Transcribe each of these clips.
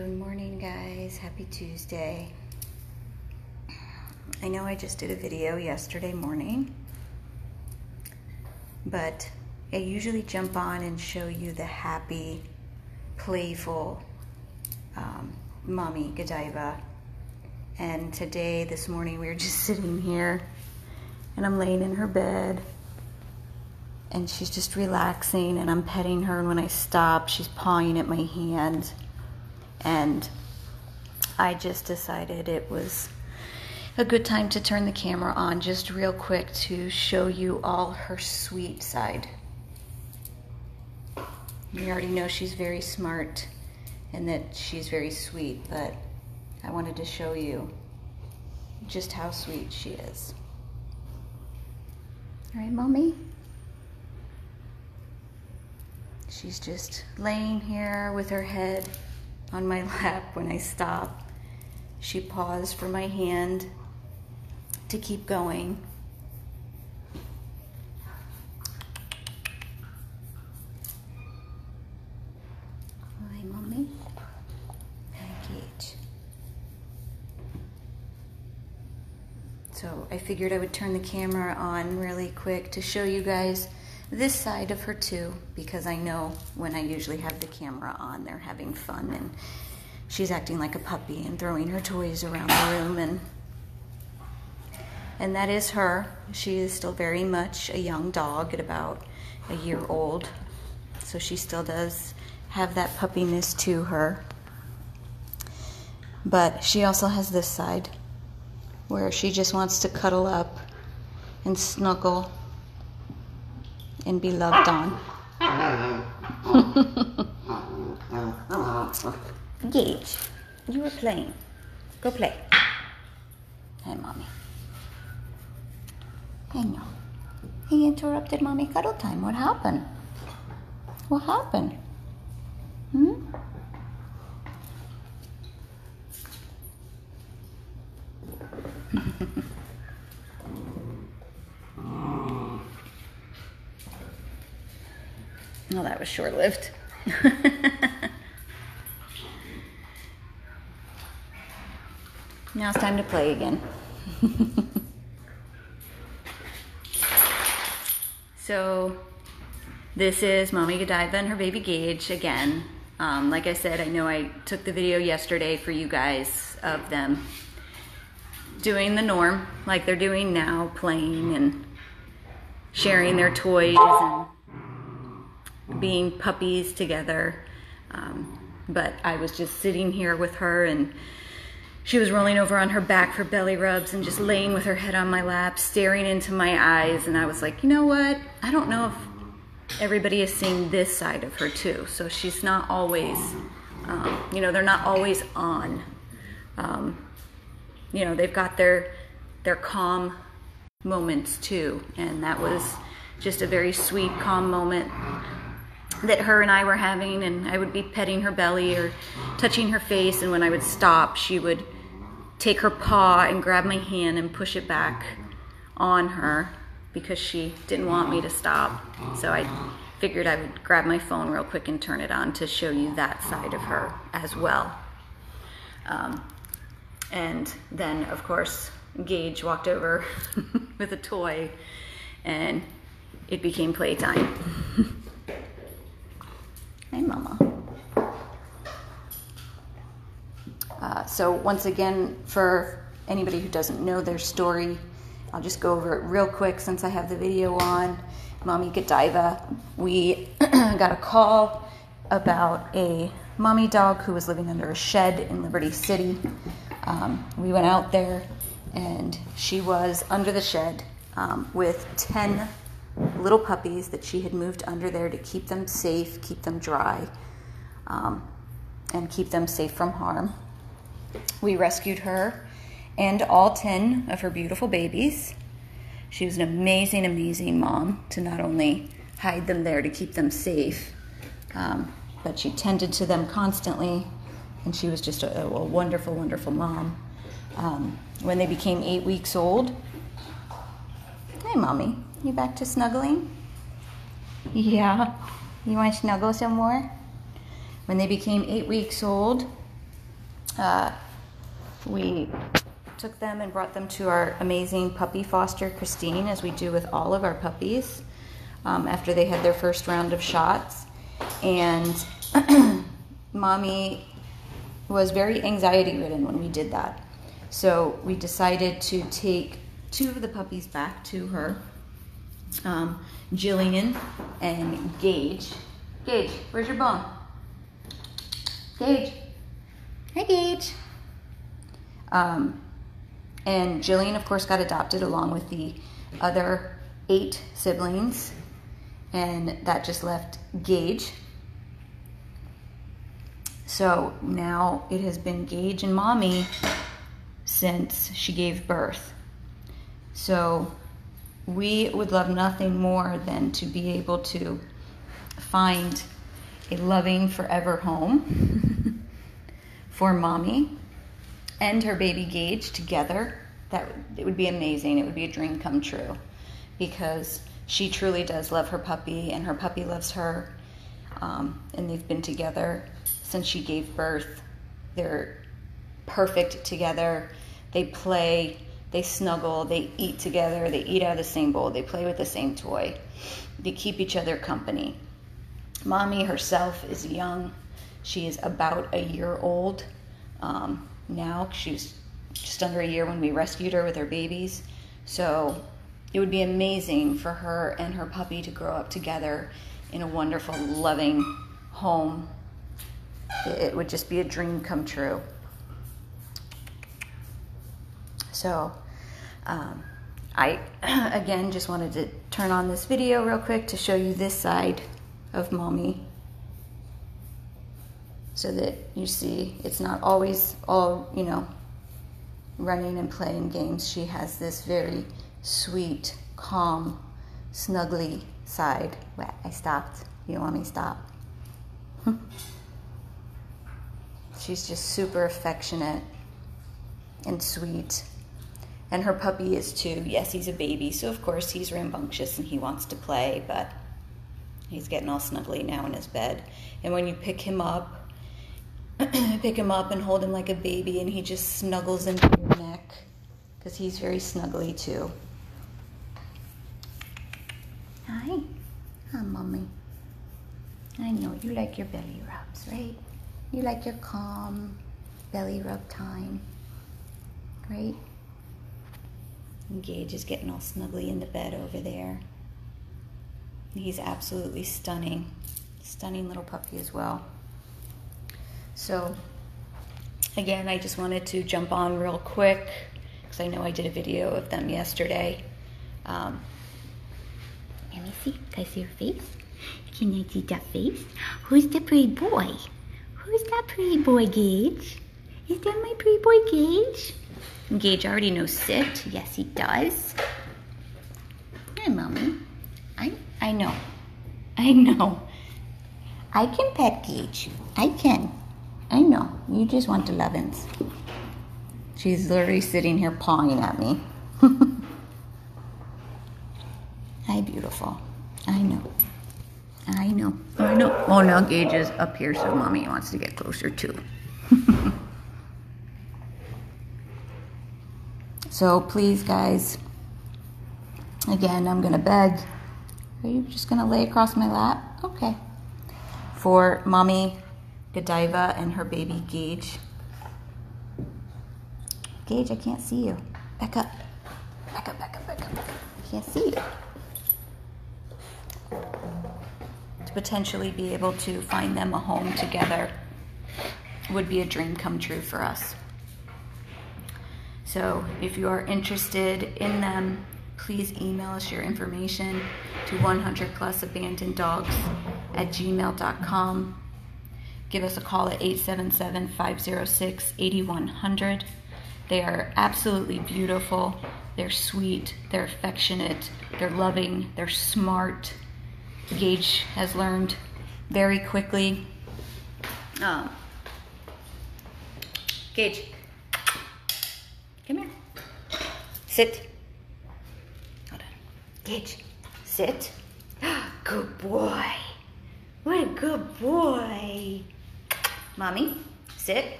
Good morning, guys. Happy Tuesday. I know I just did a video yesterday morning, but I usually jump on and show you the happy, playful um, mommy Godiva. And today, this morning, we were just sitting here and I'm laying in her bed and she's just relaxing and I'm petting her and when I stop she's pawing at my hand and I just decided it was a good time to turn the camera on just real quick to show you all her sweet side. You already know she's very smart and that she's very sweet, but I wanted to show you just how sweet she is. All right, mommy? She's just laying here with her head on my lap when I stop. She paused for my hand to keep going. Hi, mommy. Package. So I figured I would turn the camera on really quick to show you guys this side of her too, because I know when I usually have the camera on, they're having fun and she's acting like a puppy and throwing her toys around the room and and that is her. She is still very much a young dog at about a year old. So she still does have that puppiness to her. But she also has this side where she just wants to cuddle up and snuggle and be loved on. Gage, you were playing. Go play. Hey, mommy. Hey, no. He interrupted mommy cuddle time. What happened? What happened? Hmm? No, that was short lived. now it's time to play again. so, this is Mommy Godiva and her baby Gage again. Um, like I said, I know I took the video yesterday for you guys of them doing the norm, like they're doing now, playing and sharing their toys and being puppies together. Um, but I was just sitting here with her and she was rolling over on her back for belly rubs and just laying with her head on my lap, staring into my eyes. And I was like, you know what? I don't know if everybody is seeing this side of her too. So she's not always, um, you know, they're not always on. Um, you know, they've got their their calm moments too, and that was just a very sweet, calm moment that her and I were having, and I would be petting her belly or touching her face, and when I would stop, she would take her paw and grab my hand and push it back on her because she didn't want me to stop. So I figured I would grab my phone real quick and turn it on to show you that side of her as well. Um, and then, of course, Gage walked over with a toy and it became playtime. Hey, Mama. Uh, so, once again, for anybody who doesn't know their story, I'll just go over it real quick since I have the video on. Mommy Godiva, we got a call about a mommy dog who was living under a shed in Liberty City. Um, we went out there and she was under the shed um, with 10 little puppies that she had moved under there to keep them safe, keep them dry, um, and keep them safe from harm. We rescued her and all 10 of her beautiful babies. She was an amazing, amazing mom to not only hide them there to keep them safe, um, but she tended to them constantly, and she was just a, a wonderful, wonderful mom. Um, when they became eight weeks old, hey, mommy, you back to snuggling? Yeah. You want to snuggle some more? When they became eight weeks old, uh, we took them and brought them to our amazing puppy foster, Christine, as we do with all of our puppies um, after they had their first round of shots. And mommy was very anxiety ridden when we did that. So we decided to take two of the puppies back to her um, Jillian and Gage. Gage, where's your bone? Gage. Hi, Gage. Um, and Jillian, of course, got adopted along with the other eight siblings. And that just left Gage. So now it has been Gage and mommy since she gave birth. So we would love nothing more than to be able to find a loving forever home for mommy and her baby Gage together. That it would be amazing. It would be a dream come true because she truly does love her puppy and her puppy loves her. Um, and they've been together since she gave birth. They're perfect together. They play, they snuggle, they eat together, they eat out of the same bowl, they play with the same toy. They keep each other company. Mommy herself is young. She is about a year old um, now. She was just under a year when we rescued her with her babies. So it would be amazing for her and her puppy to grow up together in a wonderful, loving home. It would just be a dream come true. So, um, I again just wanted to turn on this video real quick to show you this side of mommy so that you see it's not always all, you know, running and playing games. She has this very sweet, calm, snuggly side. I stopped. You don't want me to stop? She's just super affectionate and sweet. And her puppy is too. Yes, he's a baby, so of course he's rambunctious and he wants to play, but he's getting all snuggly now in his bed. And when you pick him up, pick him up and hold him like a baby, and he just snuggles into your neck because he's very snuggly too. Hi. Hi, mommy. I know you like your belly rubs, right? You like your calm belly rub time, right? And Gage is getting all snuggly in the bed over there. He's absolutely stunning. Stunning little puppy as well. So, again, I just wanted to jump on real quick because I know I did a video of them yesterday. Um, let me see. Can I see your face? Can I see that face? Who's the pretty boy? Who's that pretty boy, Gage? Is that my pretty boy, Gage? Gage already knows sit. Yes, he does. Hi, Mommy. I, I know. I know. I can pet Gage. I can. I know. You just want the lovin's. She's literally sitting here pawing at me. Hi, beautiful. I know. I know. I know. Oh, now Gage is up here, so mommy wants to get closer too. so please, guys, again, I'm going to beg. Are you just going to lay across my lap? Okay. For mommy Godiva and her baby Gage. Gage, I can't see you. Back up. Back up, back up, back up. I can't see you. To potentially be able to find them a home together would be a dream come true for us. So if you are interested in them, please email us your information to 100 plus abandoned dogs at gmail.com give us a call at 877 506 8100. They are absolutely beautiful. They're sweet, they're affectionate, they're loving, they're smart. Gage has learned very quickly. Um, Gage, come here. Sit. Hold on. Gage, sit. Good boy. What a good boy. Mommy, sit.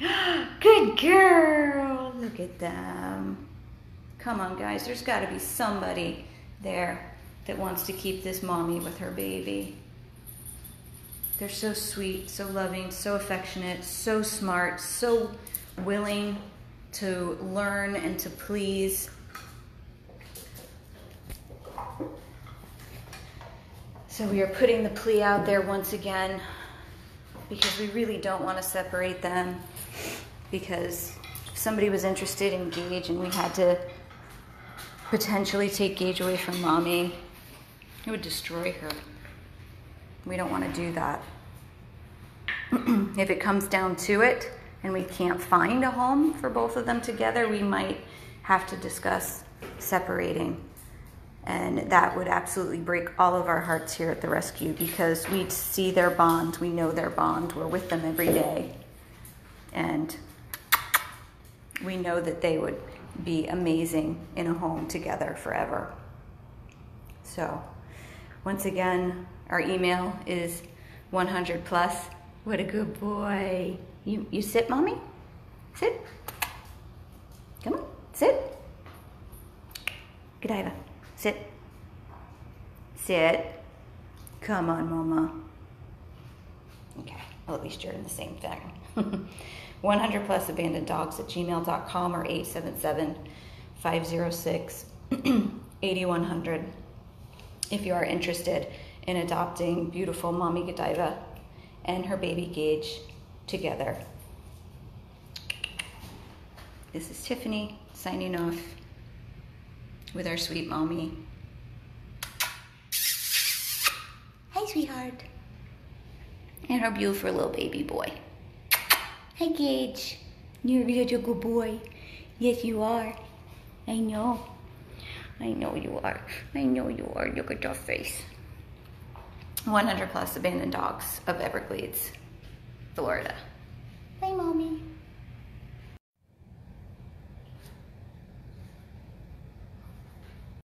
Good girl. Look at them. Come on, guys. There's got to be somebody there that wants to keep this mommy with her baby. They're so sweet, so loving, so affectionate, so smart, so willing to learn and to please. So we are putting the plea out there once again because we really don't want to separate them because if somebody was interested in Gage and we had to potentially take Gage away from mommy, it would destroy her. We don't want to do that. if it comes down to it and we can't find a home for both of them together, we might have to discuss separating. And that would absolutely break all of our hearts here at the rescue because we see their bond, we know their bond, we're with them every day. And we know that they would be amazing in a home together forever. So, once again, our email is 100 plus. What a good boy. You, you sit, mommy? Sit. Come on, sit. Good Godiva, sit. Sit. Come on, mama. Okay, well, at least you're in the same thing. 100 plus abandoned dogs at gmail.com or 877 506 8100 if you are interested in adopting beautiful mommy Godiva and her baby Gage together. This is Tiffany signing off with our sweet mommy. Hi, sweetheart. And our beautiful little baby boy. Hi, Gage. You're such a good boy. Yes, you are. I know. I know you are. I know you are. Look at your face. 100 plus abandoned dogs of Everglades, Florida. Bye, Mommy.